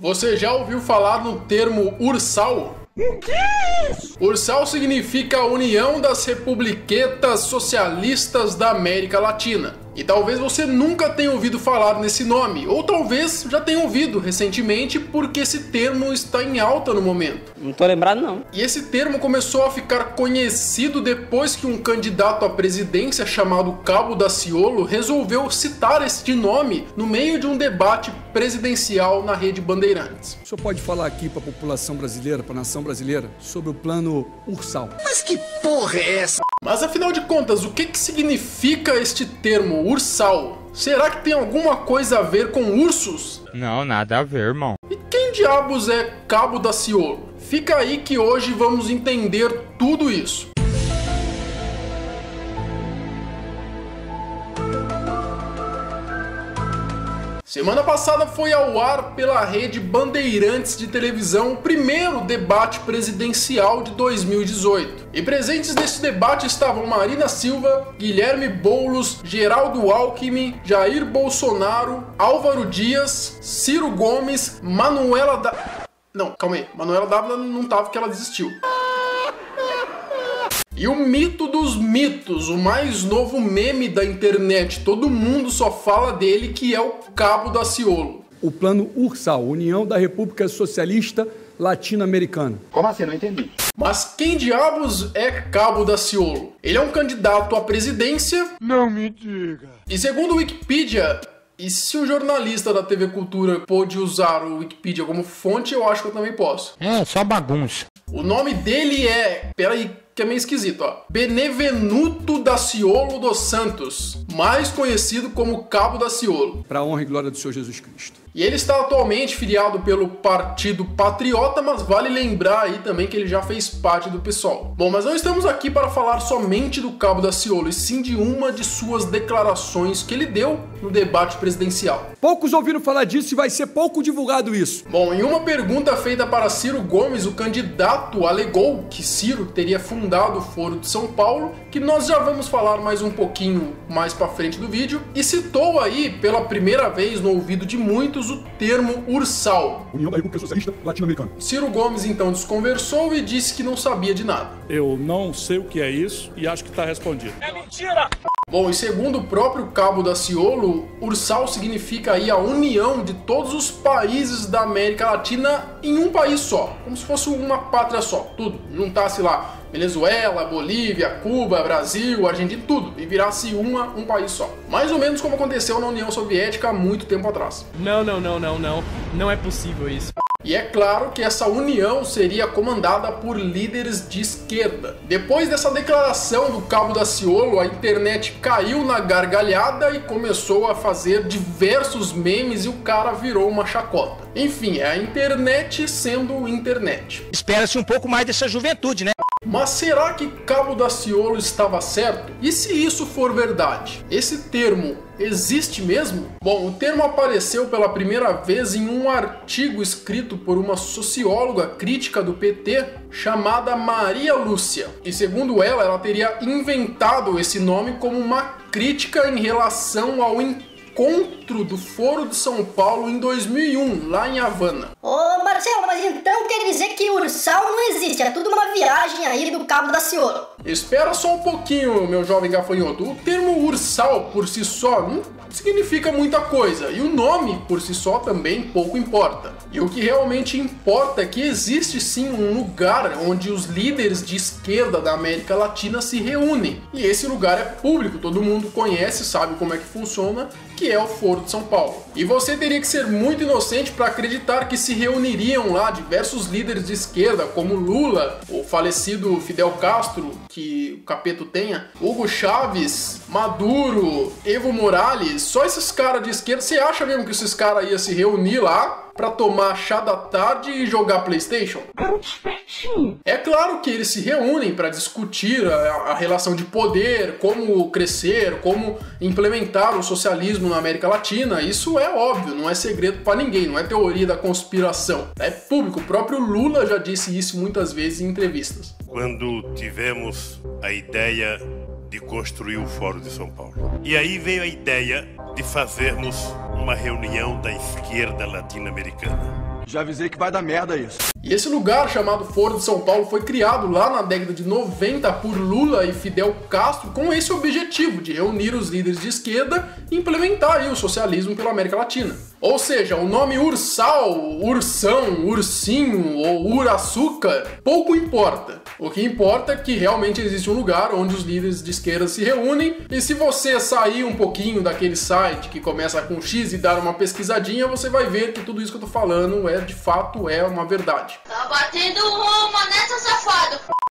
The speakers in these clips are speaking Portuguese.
Você já ouviu falar no termo ursal? O que é isso? Ursal significa União das Republiquetas Socialistas da América Latina. E talvez você nunca tenha ouvido falar nesse nome, ou talvez já tenha ouvido recentemente porque esse termo está em alta no momento. Não tô lembrado não. E esse termo começou a ficar conhecido depois que um candidato à presidência chamado Cabo Daciolo resolveu citar este nome no meio de um debate presidencial na rede Bandeirantes. O senhor pode falar aqui para a população brasileira, para a nação brasileira, sobre o plano Ursal? Mas que porra é essa? Mas afinal de contas, o que, que significa este termo, ursal? Será que tem alguma coisa a ver com ursos? Não, nada a ver, irmão. E quem diabos é Cabo Daciolo? Fica aí que hoje vamos entender tudo isso. Semana passada foi ao ar pela rede Bandeirantes de televisão o primeiro debate presidencial de 2018. E presentes nesse debate estavam Marina Silva, Guilherme Boulos, Geraldo Alckmin, Jair Bolsonaro, Álvaro Dias, Ciro Gomes, Manuela da... Não, calma aí. Manuela Dávila não tava porque ela desistiu. E o mito dos mitos, o mais novo meme da internet, todo mundo só fala dele, que é o Cabo Daciolo. O plano Ursal, União da República Socialista Latino-Americana. Como assim? Não entendi. Mas quem diabos é Cabo Daciolo? Ele é um candidato à presidência. Não me diga. E segundo o Wikipedia, e se o jornalista da TV Cultura pôde usar o Wikipedia como fonte, eu acho que eu também posso. É, só bagunça. O nome dele é. Peraí, que é meio esquisito, ó. Benevenuto Daciolo dos Santos, mais conhecido como Cabo Daciolo. Para a honra e glória do Senhor Jesus Cristo. E ele está atualmente filiado pelo Partido Patriota, mas vale lembrar aí também que ele já fez parte do PSOL. Bom, mas não estamos aqui para falar somente do Cabo Daciolo, e sim de uma de suas declarações que ele deu no debate presidencial. Poucos ouviram falar disso e vai ser pouco divulgado isso. Bom, em uma pergunta feita para Ciro Gomes, o candidato alegou que Ciro teria fundado o Foro de São Paulo, que nós já vamos falar mais um pouquinho mais para frente do vídeo, e citou aí pela primeira vez no ouvido de muitos o termo ursal. União da República Socialista Latino-Americana. Ciro Gomes então desconversou e disse que não sabia de nada. Eu não sei o que é isso e acho que está respondido. Bom, e segundo o próprio Cabo Daciolo, Ursal significa aí a união de todos os países da América Latina em um país só, como se fosse uma pátria só, tudo. Juntasse lá Venezuela, Bolívia, Cuba, Brasil, Argentina, tudo, e virasse uma, um país só. Mais ou menos como aconteceu na União Soviética há muito tempo atrás. Não, não, não, não, não. Não é possível isso. E é claro que essa união seria comandada por líderes de esquerda. Depois dessa declaração do Cabo Daciolo, a internet caiu na gargalhada e começou a fazer diversos memes e o cara virou uma chacota. Enfim, é a internet sendo internet. Espera-se um pouco mais dessa juventude, né? Mas será que Cabo Daciolo estava certo? E se isso for verdade? Esse termo existe mesmo? Bom, o termo apareceu pela primeira vez em um artigo escrito por uma socióloga crítica do PT chamada Maria Lúcia. E segundo ela, ela teria inventado esse nome como uma crítica em relação ao encontro do Foro de São Paulo em 2001, lá em Havana. Ô Marcelo, mas então quer dizer que Ursal não existe, é tudo uma viagem aí do Cabo da Ciolo. Espera só um pouquinho, meu jovem gafanhoto. O termo ursal por si só não significa muita coisa, e o nome por si só também pouco importa. E o que realmente importa é que existe sim um lugar onde os líderes de esquerda da América Latina se reúnem. E esse lugar é público, todo mundo conhece, sabe como é que funciona, que é o Foro de São Paulo. E você teria que ser muito inocente para acreditar que se reuniriam lá diversos líderes de esquerda, como Lula, o falecido Fidel Castro, que o Capeto tenha, Hugo Chaves, Maduro, Evo Morales, só esses caras de esquerda. Você acha mesmo que esses caras iam se reunir lá para tomar chá da tarde e jogar PlayStation? É claro que eles se reúnem para discutir a, a, relação de poder, como crescer, como implementar o socialismo na América Latina. Isso é óbvio, não é segredo para ninguém, não é teoria da conspiração. É público. O próprio Lula já disse isso muitas vezes em entrevistas. Quando tivemos a ideia de construir o Fórum de São Paulo. E aí veio a ideia de fazermos uma reunião da esquerda latino-americana. Já avisei que vai dar merda isso. E esse lugar chamado Foro de São Paulo foi criado lá na década de 90 por Lula e Fidel Castro com esse objetivo de reunir os líderes de esquerda e implementar aí, o socialismo pela América Latina. Ou seja, o nome Ursal, Ursão, Ursinho ou Uraçuca pouco importa. O que importa é que realmente existe um lugar onde os líderes de esquerda se reúnem e se você sair um pouquinho daquele site que começa com X e dar uma pesquisadinha, você vai ver que tudo isso que eu tô falando é de fato é uma verdade. Tá batendo uma nessa.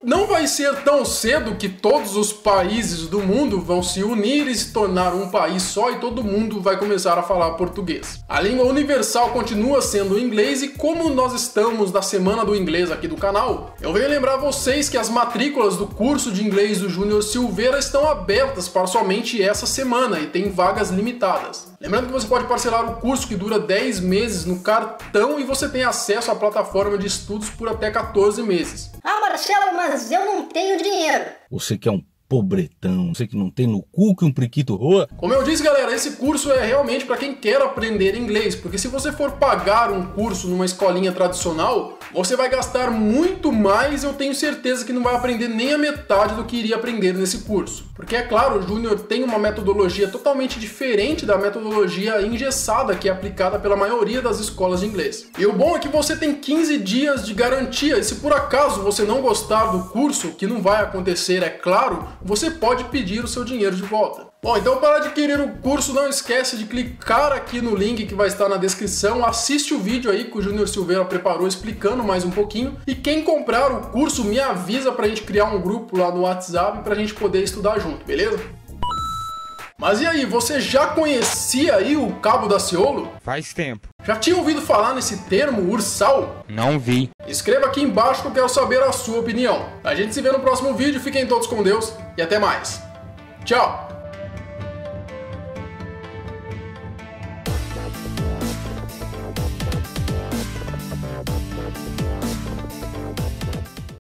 Não vai ser tão cedo que todos os países do mundo vão se unir e se tornar um país só e todo mundo vai começar a falar português. A língua universal continua sendo o inglês e como nós estamos na semana do inglês aqui do canal, eu venho lembrar vocês que as matrículas do curso de inglês do Júnior Silveira estão abertas para somente essa semana e tem vagas limitadas. Lembrando que você pode parcelar o curso que dura 10 meses no cartão e você tem acesso à plataforma de estudos por até 14 meses. Ah, Marcelo, mas eu não tenho dinheiro. Você que é um pobretão, você que não tem no cu que um priquito roa. Como eu disse, galera, esse curso é realmente para quem quer aprender inglês, porque se você for pagar um curso numa escolinha tradicional, você vai gastar muito mais, eu tenho certeza que não vai aprender nem a metade do que iria aprender nesse curso. Porque é claro, o Júnior tem uma metodologia totalmente diferente da metodologia engessada que é aplicada pela maioria das escolas de inglês. E o bom é que você tem 15 dias de garantia, e se por acaso você não gostar do curso, que não vai acontecer, é claro, você pode pedir o seu dinheiro de volta. Bom, então para adquirir o curso, não esquece de clicar aqui no link que vai estar na descrição, assiste o vídeo aí que o Júnior Silveira preparou explicando mais um pouquinho, e quem comprar o curso me avisa pra gente criar um grupo lá no WhatsApp pra gente poder estudar junto, beleza? Mas e aí, você já conhecia aí o Cabo da Ciolo? Faz tempo. Já tinha ouvido falar nesse termo, ursal? Não vi. Escreva aqui embaixo que eu quero saber a sua opinião. A gente se vê no próximo vídeo, fiquem todos com Deus e até mais. Tchau!